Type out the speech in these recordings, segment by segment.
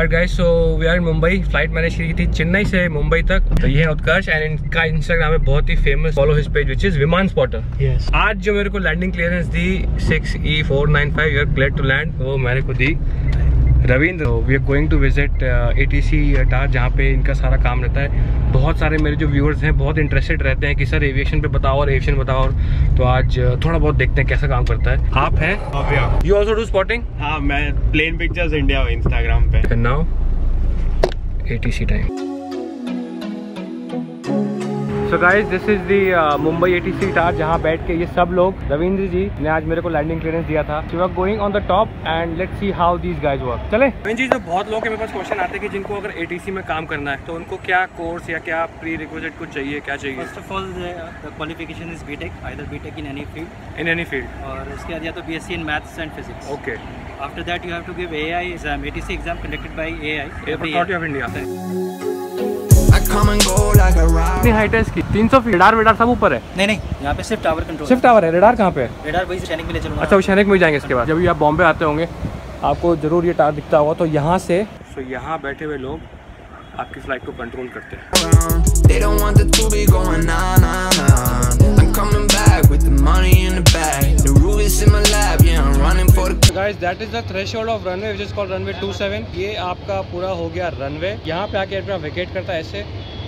और guys so we are in Mumbai flight मैंने की थी चेन्नई से मुंबई तक। तो ये है उत्कर्ष एंड इनका इंस्टाग्राम है बहुत ही famous follow his page which is Viman spotter yes. आज जो मेरे को landing clearance the six E four nine five you're cleared to land वो मेरे को दी। Ravindra we are going to visit A T C tower जहाँ पे इनका सारा काम रहता है। बहुत सारे मेरे जो व्यूअर्स हैं बहुत इंटरेस्टेड रहते हैं कि सर एविएशन पे बताओ और एविएशन बताओ। और तो आज uh, थोड़ा बहुत देखते हैं कैसा काम करता है। आप हैं? यू ऑल्सो डू स्पॉटिंग हाँ मैं प्लेन पिक्चर्स इंडिया इंस्टाग्राम पे। Now A T C time. So guys, this is the uh, Mumbai ATC tar जहाँ बैठ के ये सब लोग रविंद्र जी ने आज मेरे को लैंडिंग क्लियरेंस दिया था। We are going on the top and let's see how these guys work चले। रविंद्र जी तो बहुत लोग मेरे पास क्वेश्चन आते हैं कि जिनको अगर ATC में काम करना है तो उनको क्या कोर्स या क्या प्री रिक्विजिट कुछ चाहिए क्या चाहिए? First of all the qualification is BTech either BTech in any field in any field और इसके बाद या तो BSc in maths and physics okay after that you have to give AI exam ATC exam conducted by AI airport of India I come and go कितनी height है इसकी? 300 feet radar weather सब ऊपर है? नहीं नहीं यहाँ पे सिर्फ़ टावर कंट्रोल शिफ्ट टावर है। रेडार कहाँ पे है? रेडार वही से सैनिक में ले चलूँगा। अच्छा वो सैनिक में जाएँगे इसके बाद। जब भी आप बॉम्बे आते होंगे आपको ज़रूर ये टार दिखता होगा। तो यहाँ से तो यहाँ बैठे हुए लोग आपकी फ़्लाइट को कंट्रोल करते हैं. Guys that is the threshold of runway which is called runway 27 ये आपका पूरा हो गया रनवे यहाँ पे आके एयरक्राफ्ट वेकेट करता है ऐसे.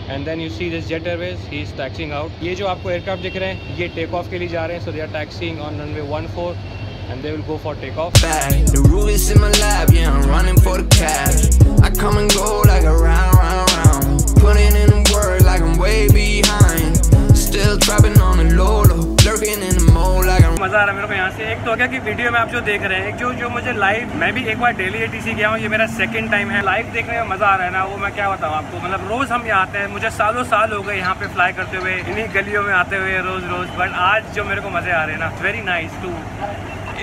And then you see this Jet Airways he is taxiing out ये जो आपको एयरक्राफ्ट दिख रहे हैं ये टेक ऑफ के लिए जा रहे हैं so they are taxiing on runway 14 and they will go for take off Bag. The roof is in my lap, yeah I'm running for the cash. I come and go like a round, round, round. Putting in the work like I'm way behind. Still trapping on the low, low. Lurking in the mode like I'm. तो गया कि video में आप जो देख रहे हैं, जो जो मुझे लाइव मैं भी एक बार डेली एटीसी गया हूँ, ये मेरा सेकंड टाइम है। लाइव देखने में मज़ा आ रहा है ना, वो मैं क्या बताऊँ आपको? मतलब रोज़ हम यहाँ आते हैं, मुझे सालों साल हो गए यहाँ पे फ्लाई करते हुए, इन्हीं गलियों में आते हुए रोज़ रोज़ बट आज जो मेरे को मज़े आ रहे हैं ना very nice too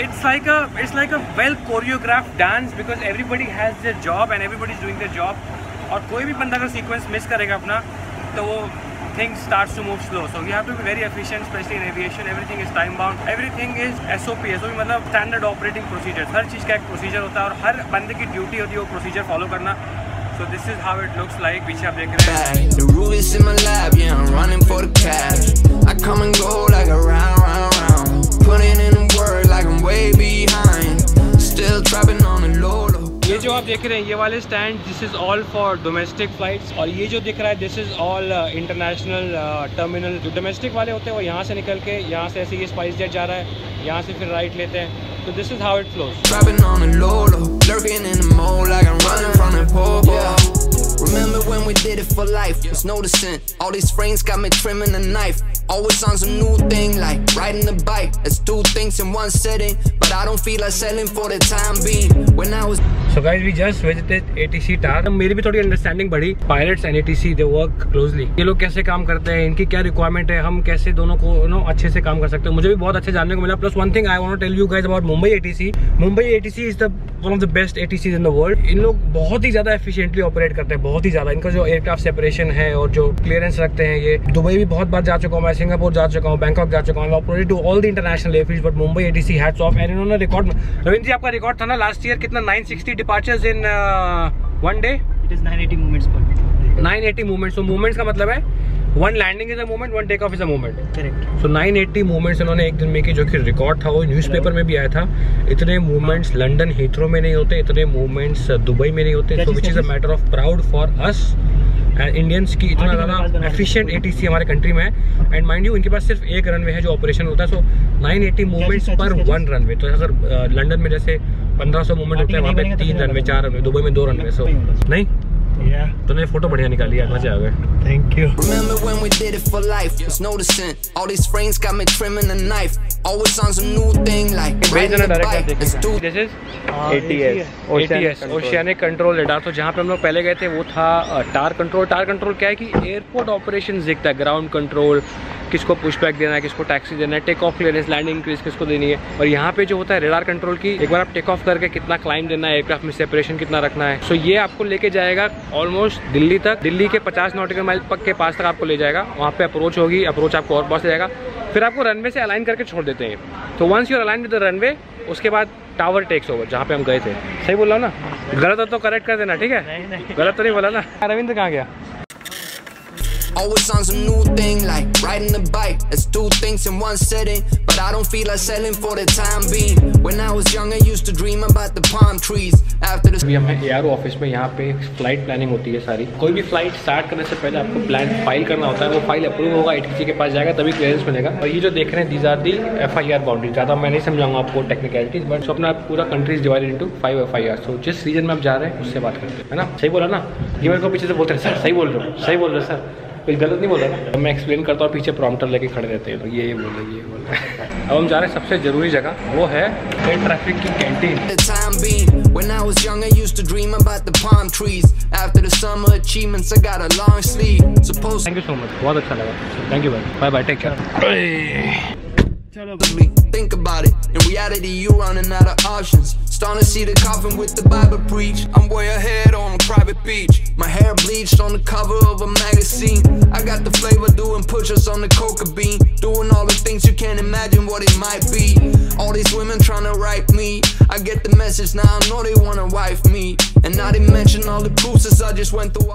it's like a, it's like a well choreographed dance because everybody has their job and everybody doing their job. और कोई भी बंदा अगर सीक्वेंस मिस करेगा अपना तो वो things starts to move slow so you have to be very efficient especially in aviation everything is time bound everything is SOP SOP मतलब standard operating procedures हर चीज़ का एक प्रोसीजर होता है और हर बंदे की ड्यूटी होती है वो प्रोसीजर फॉलो करना so this is how it looks like पीछे आप देख रहे हैं The roof is in my lap, yeah I'm running for the cash. I come and go like a round, round, round. Putting in work like I'm way behind. Still trapping जो आप देख रहे हैं ये वाले stand this is all for domestic flights और ये जो दिख रहा है this is all international terminal जो डोमेस्टिक वाले होते हैं वो यहाँ से निकल के यहाँ से ऐसे ये स्पाइस जेट जा रहा है यहाँ से फिर राइट लेते हैं तो this is how it flows Remember when we did it for life? Yeah. Was noticing all these frames got me trimming the knife. Always on some new thing like riding the bike. Let's do things in one sitting, but I don't feel like selling for the time being. When I was so guys we just visited ATC tower मेरी भी थोड़ी understanding बढ़ी. Pilots and ATC they work closely ये लोग कैसे काम करते हैं? इनकी क्या रिक्वायरमेंट है? हम कैसे दोनों को नो अच्छे से काम कर सकते हैं? मुझे भी बहुत अच्छे जानने को मिला. Plus one thing I want tell you guys about Mumbai ATC Mumbai ATC is the one of the best ATC in the world इन लोग बहुत ही ज़्यादा एफिशिएंटली ऑपरेट करते हैं. बहुत ही ज़्यादा. इनका जो एयरक्राफ्ट सेपरेशन है और जो क्लियरेंस रखते हैं ये. दुबई भी बहुत बार जा चुका हूँ मैं. सिंगापुर जा चुका हूँ बैंकॉक जा चुका हूँ to all the international airfield but Mumbai ATC hats off and इन्होंने रिकॉर्ड रविंद्र जी आपका रिकॉर्ड था ना लास्ट ईयर कितना? 960 departures in one day it is 980 movements पर 980 मूवमेंट्स तो मूवमेंट्स का मतलब है one landing is a movement one take off is a movement correct so 980 movements इन्होंने एक दिन में की जो कि रिकॉर्ड था वो न्यूज़पेपर में भी आया था। इतने मूवमेंट्स लंदन हीथ्रो में नहीं होते इतने मूवमेंट्स दुबई में नहीं होते। So which is a matter of proud for us Indians की इतना ज़्यादा एफिशिएंट एटीसी हमारे कंट्री में है। एंड माइंड यू इनके पास सिर्फ़ एक रनवे है जो ऑपरेशन होता है। सो 980 मूवमेंट्स क्या पर वन रनवे तो अगर लंडन लंदन में जैसे 1500 मूवमेंट होते हैं वहाँ पे तीन तो रनवे चार रनवे दुबई में दो रनवे सो नहीं? तूने फ़ोटो बढ़िया निकाली है मज़े आ गए। Thank you remember when we did it for life it's noticing all this friends come me trimming a knife always on some new thing like भाई जरा direct this is ATS ocean oceanic control radar तो जहाँ पे हम लोग पहले गए थे वो था टार कंट्रोल टार कंट्रोल क्या है कि एयरपोर्ट ऑपरेशंस देखता है ग्राउंड कंट्रोल किसको पुशबैक देना है किसको टैक्सी देना है take off clearance landing increase किसको देनी है। और यहाँ पे जो होता है रेडार कंट्रोल की एक बार आप टेक ऑफ़ करके कितना क्लाइम देना है एयरक्राफ्ट में सेपरेशन कितना रखना है। सो ये आपको लेके जाएगा ऑलमोस्ट दिल्ली तक। दिल्ली के 50 नॉटिकल माइल पक के पास तक आपको ले जाएगा। वहाँ पे अप्रोच होगी अप्रोच आपको और पास ले जाएगा। फिर आपको रनवे से अलाइन करके छोड़ देते हैं। तो once you're align with the runway उसके बाद टावर टेक्स ओवर जहाँ पे हम गए थे। सही बोल रहा हूँ ना? गलत हो तो करेक्ट कर देना ठीक है? गलत तो नहीं बोला ना? रविंद्र कहाँ गया? Riding a bike. Let's do things in one setting. But I don't feel like selling for the time being. When I was young, I used to dream about the palm trees. After the अभी हम हैं office में यहाँ पे flight planning होती है सारी कोई भी फ़्लाइट स्टार्ट करने से पहले आपको प्लान फ़ाइल करना होता है वो फ़ाइल अप्रूव होगा एटीसी के पास जाएगा तभी क्लियरेंस मिलेगा और ये जो देख रहे हैं these are the F I R boundary ज़्यादा मैं नहीं समझाऊँगा आपको टेक्निकलिटीज बट सो अपना पूरा countries divided into five F I R so जिस रीजन में आप जा रहे हैं उससे बात करते है ना सही बोला ना ये मेरे को पीछे से बोलते हैं सर सही बोल रहे हो सही बोल रहे हो सर कोई गलत नहीं बोल ना मैं एक्सप्लेन करता हूँ पीछे प्रॉम्प्टर लेके खड़े रहते हैं तो ये ये बोल रहे ये बोल रहे अब हम जा रहे हैं सबसे ज़रूरी जगह वो है एयर ट्रैफ़िक की canteen thank you so much बहुत अच्छा लगा थैंक यू भाई bye bye take care Think about it. In reality, you running out of options. Starting to see the coffin with the Bible preach. I'm way ahead on a private beach. My hair bleached on the cover of a magazine. Got the flavor doing push-ups on the coca bean. Doing all the things you can't imagine what it might be. All these women trying to write me. I get the message now. I know they wanna wife me. And not to mention all the bruises I just went through.